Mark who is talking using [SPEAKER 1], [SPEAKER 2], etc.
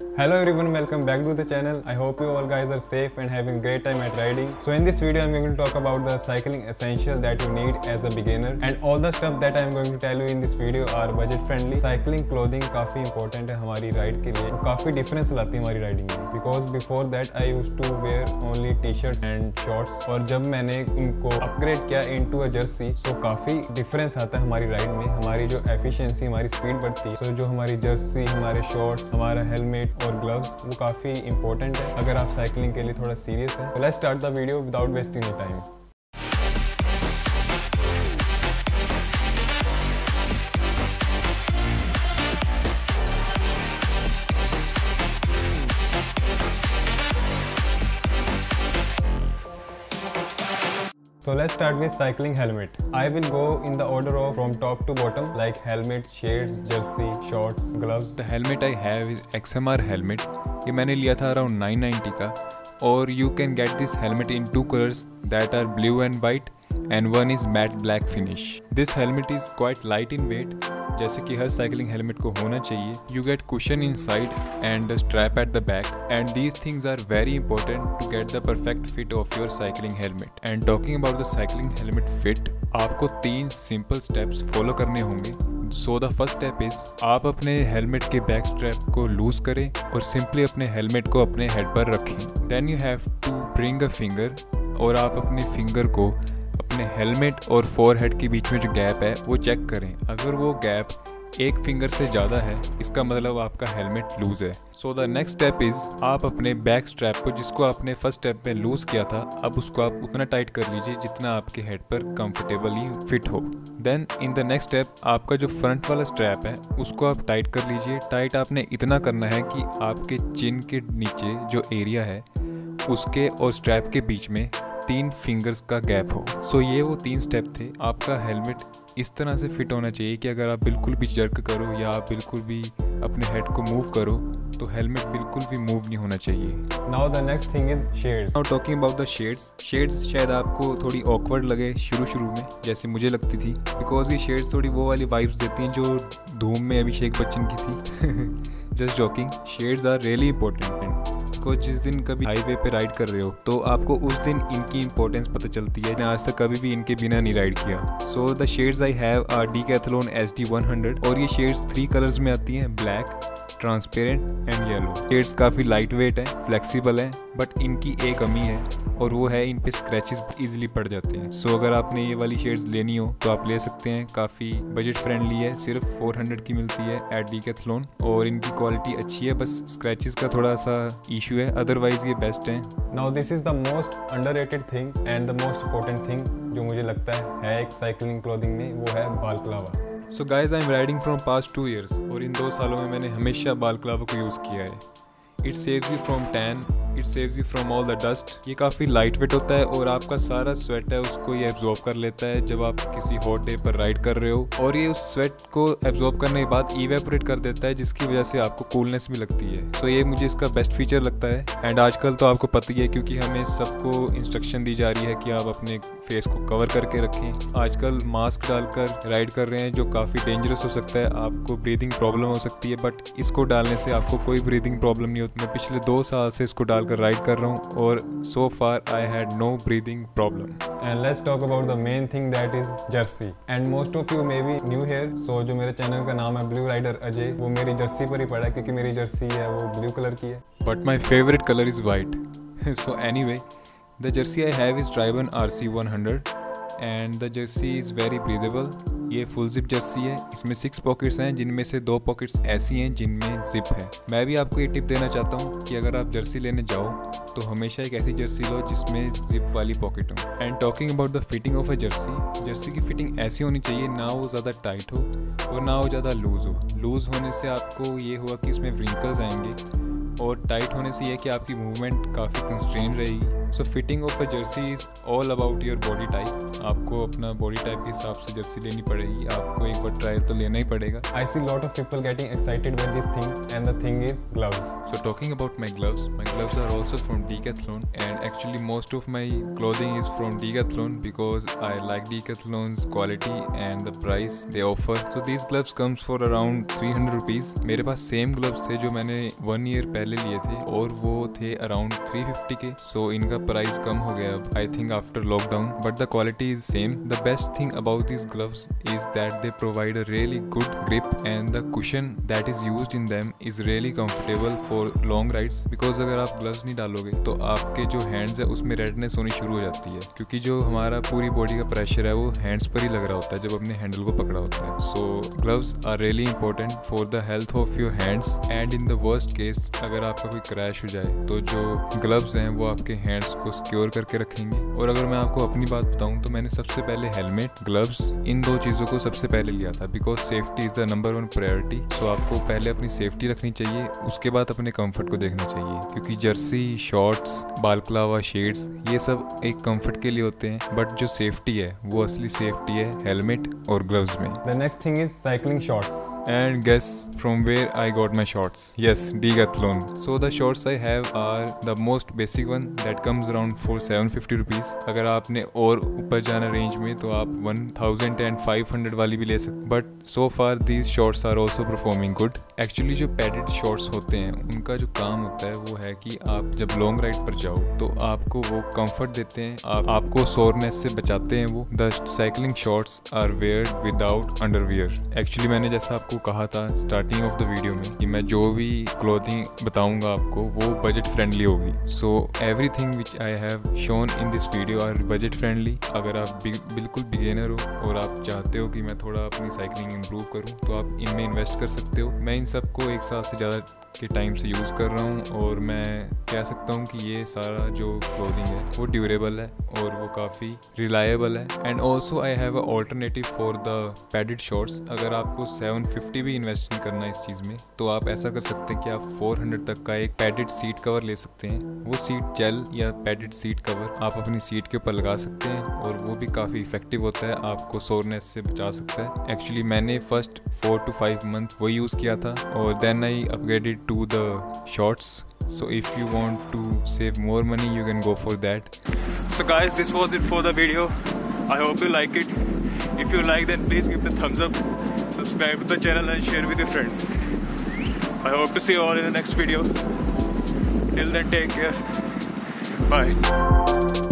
[SPEAKER 1] Hello everyone, welcome back to the channel. I hope you all guys are safe and having great time at riding. So in this video I'm going to talk about the cycling essential that you need as a beginner and all the stuff that I'm going to tell you in this video are budget friendly. Cycling clothing काफ़ी important है हमारी ride के लिए काफ़ी difference लाती है हमारी riding में because before that I used to wear only t-shirts and shorts और जब मैंने उनको upgrade किया into a jersey so काफ़ी difference आता है हमारी ride में हमारी जो efficiency हमारी speed बढ़ती है so जो हमारी jersey हमारे shorts हमारा helmet और ग्लव्स वो काफ़ी इंपॉर्टेंट है। अगर आप साइकिलिंग के लिए थोड़ा सीरियस है let's start the video without wasting time So let's start with cycling helmet. I will go in the order of from top to bottom like helmet, shades, jersey, shorts, gloves.
[SPEAKER 2] The helmet I have is XMR helmet. ये मैंने लिया था around 990 का और you can get this helmet in two colours that are blue and white and one is matte black finish this helmet is quite light in weight जैसे कि हर cycling helmet को होना चाहिए। You get cushion inside and strap at the back and these things are very important to get the perfect fit of your cycling helmet and talking about the cycling helmet fit आपको तीन simple steps follow करने होंगे। So the first step is आप अपने helmet के back strap को loose करें और सिंपली अपने हेलमेट को अपने हेड पर रखें। Then you have to bring a finger और आप अपने फिंगर को अपने हेलमेट और फोर के बीच में जो गैप है, वो चेक करें। अगर वो गैप एक फिंगर से ज़्यादा है, इसका मतलब आपका हेलमेट लूज है। So the next step is आप अपने बैक स्ट्रैप को, जिसको आपने फ़र्स्ट स्टेप में लूज किया था, अब उसको आप उतना टाइट कर लीजिए जितना आपके हेड पर कंफर्टेबली फिट हो। Then in the next step आपका जो फ्रंट वाला स्ट्रैप है, उसको आप टाइट कर लीजिए। टाइट आपने इतना करना है कि आपके चिन के नीचे जो एरिया है, उसके और स्ट्रैप के बीच में तीन फिंगर्स का गैप हो। सो ये वो तीन स्टेप थे। आपका हेलमेट इस तरह से फिट होना चाहिए कि अगर आप बिल्कुल भी जर्क करो या आप बिल्कुल भी अपने हेड को मूव करो तो हेलमेट बिल्कुल भी मूव नहीं होना चाहिए।
[SPEAKER 1] Now the next thing is shades
[SPEAKER 2] now talking about the shades shades शायद आपको थोड़ी ऑकवर्ड लगे शुरू शुरू में जैसे मुझे लगती थी बिकॉज़ ये शेड्स थोड़ी वो वाली वाइब्स देती हैं जो धूम में अभिषेक बच्चन की थी। Just joking shades are really important को जिस दिन कभी हाईवे पे राइड कर रहे हो तो आपको उस दिन इनकी इंपॉर्टेंस पता चलती है। आज तक कभी भी इनके बिना नहीं राइड किया। So the shades I have are Decathlon S D और ये शेड्स थ्री कलर्स में आती हैं black transparent and yellow shades काफ़ी लाइट वेट है फ्लेक्सिबल है बट इनकी एक कमी है और वो है इन पे स्क्रैचेस इजीली पड़ जाते हैं। सो so, अगर आपने ये वाली शेड्स लेनी हो तो आप ले सकते हैं। काफ़ी बजट फ्रेंडली है सिर्फ़ 400 की मिलती है एट डी कैथलोन और इनकी क्वालिटी अच्छी है बस स्क्रैचेस का थोड़ा सा इशू है। अदरवाइज़ ये बेस्ट है।
[SPEAKER 1] Now this is the most under thing and the most important thing जो मुझे लगता है, है एक साइकिलिंग क्लोथिंग में वो है balaclava
[SPEAKER 2] so guys I am riding from past two years और इन दो सालों में मैंने हमेशा बाल क्लावा को यूज़ किया है। It saves you from tan it saves you from all the dust ये काफ़ी लाइट वेट होता है और आपका सारा स्वेट है, उसको ये एब्जॉर्ब कर लेता है जब आप किसी हॉट डे पर राइड कर रहे हो। और ये उस स्वेट को एब्जॉर्ब करने के बाद इवेपोरेट कर देता है, जिसकी वजह से आपको कूलनेस भी लगती है। सो so ये मुझे इसका बेस्ट फीचर लगता है। एंड आजकल तो आपको पता ही है, क्योंकि हमें सबको इंस्ट्रक्शन दी जा रही है कि आप अपने फेस को कवर करके रखें। आजकल मास्क डालकर राइड कर रहे हैं जो काफ़ी डेंजरस हो सकता है। आपको ब्रीदिंग प्रॉब्लम हो सकती है बट इसको डालने से आपको कोई ब्रीदिंग प्रॉब्लम नहीं होती। मैं पिछले दो साल से इसको डालकर राइड कर रहा हूँ और so far I had no breathing problem
[SPEAKER 1] and let's talk about the main thing that is jersey and most of you may be new here so जो मेरे चैनल का नाम है ब्लू राइडर अजय वो मेरी जर्सी पर ही पड़ा है क्योंकि मेरी जर्सी है वो ब्लू कलर की है।
[SPEAKER 2] But my favourite colour is white so anyway I have is driven R C one hundred and the jersey is very breathable ये फुल जिप जर्सी है। इसमें सिक्स पॉकेट्स हैं, जिनमें से दो पॉकेट्स ऐसी हैं जिनमें जिप है। मैं भी आपको ये टिप देना चाहता हूँ कि अगर आप जर्सी लेने जाओ तो हमेशा एक ऐसी जर्सी लो जिसमें जिप वाली पॉकेट हो। And talking about the fitting of a jersey jersey की फिटिंग ऐसी होनी चाहिए, ना वो ज़्यादा टाइट हो और ना वो ज़्यादा लूज़ हो। लूज़ होने से आपको ये हुआ कि इसमें व्रिंकल्स आएँगे और टाइट होने से यह कि आपकी मूवमेंट काफ़ी कंस्ट्रेन रहेगी। So fitting of a jersey is all about your body type आपको अपना बॉडी टाइप के हिसाब से जर्सी लेनी पड़ेगी। आपको एक बार ट्रायल तो लेना ही पड़ेगा।
[SPEAKER 1] I see lot of people getting excited by this thing and the thing is glove
[SPEAKER 2] so talking about my gloves my gloves are also from the and actually most of my clothing is from the because I like the quality and the price they offer so this gloves comes for around three hundred मेरे पास same gloves थे जो मैंने one year पहले लिए थे और वो थे अराउंड थ्री फिफ्टी के। सो so इनका प्राइस कम हो गया अब I think after lockdown but the quality is same the best thing about this gloves is that they provide a really good grip and the cushion that is use in them is really comfortable for long rides because अगर आप gloves नहीं डालोगे तो आपके जो hands है, उसमें redness होनी शुरू हो जाती है। क्योंकि जो हमारा पूरी बॉडी का प्रेशर है, वो हैंड्स पर ही लग रहा होता है जब अपने हैंडल को पकड़ा होता है। So gloves are really important for the health of your hands and in the worst case अगर आपका कोई क्रैश हो जाए तो जो ग्लव्स हैं, वो आपके हैंड्स को सिक्योर करके रखेंगे और अगर मैं आपको अपनी बात बताऊँ तो मैंने सबसे पहले हेलमेट ग्लव्स इन दो चीज़ों को सबसे पहले लिया था because safety is the number one priority so आपको पहले अपनी सेफ्टी रखनी चाहिए उसके बाद अपने कंफर्ट को देखना चाहिए क्योंकि जर्सी शॉर्ट्स बालकलावा शेड्स ये सब एक कंफर्ट के लिए होते हैं बट जो सेफ्टी है वो असली सेफ्टी है हेलमेट और ग्लव्स में
[SPEAKER 1] The next thing is cycling shorts.
[SPEAKER 2] And guess from where I got my shorts? Yes, Decathlon. So the shorts I have most basic one basic one that comes around for 750 rupees. अगर आपने और ऊपर जाना range में तो आप 1000 and 500 वाली भी ले सकते but so far these shorts are also performing good actually जो पैडेड शॉर्ट्स होते हैं उनका जो काम होता है वो है कि आप जब लॉन्ग राइड पर जाओ तो आपको वो कंफर्ट देते हैं आप, आपको सोरनेस से बचाते हैं वो। The cycling shorts are wear without underwear actually मैंने जैसा आपको कहा था स्टार्टिंग ऑफ़ द वीडियो में कि मैं जो भी क्लोथिंग बताऊँगा आपको वो बजट फ्रेंडली होगी। So everything which I have shown in this video are budget friendly अगर आप बिल्कुल बिगेनर हो और आप चाहते हो कि मैं थोड़ा अपनी साइकिलिंग इम्प्रूव करूँ तो आप इनमें इन्वेस्ट कर सकते हो। मैं इन सबको एक साल से ज़्यादा के टाइम से यूज़ कर रहा हूँ और मैं कह सकता हूँ कि ये सारा जो क्लोथिंग है, वो ड्यूरेबल है और वो काफ़ी रिलायबल है. And also I have a alternative for the padded shorts अगर आपको 750 भी इन्वेस्ट करना है इस चीज़ में तो आप ऐसा कर सकते हैं कि आप 400 तक का एक पैडेड सीट कवर ले सकते हैं. वो सीट जेल या पैडेड सीट कवर आप अपनी सीट के ऊपर लगा सकते हैं और वो भी काफ़ी इफ़ेक्टिव होता है, आपको सोरनेस से बचा सकता है. एक्चुअली मैंने first four to five month वो यूज़ किया था और then I upgraded to the shorts so if you want to save more money you can go for that.
[SPEAKER 3] So guys this was it for the video. I hope you like it. If you like then please give the thumbs up subscribe to the channel and share with your friends. I hope to see you all in the next video. Till then take care. Bye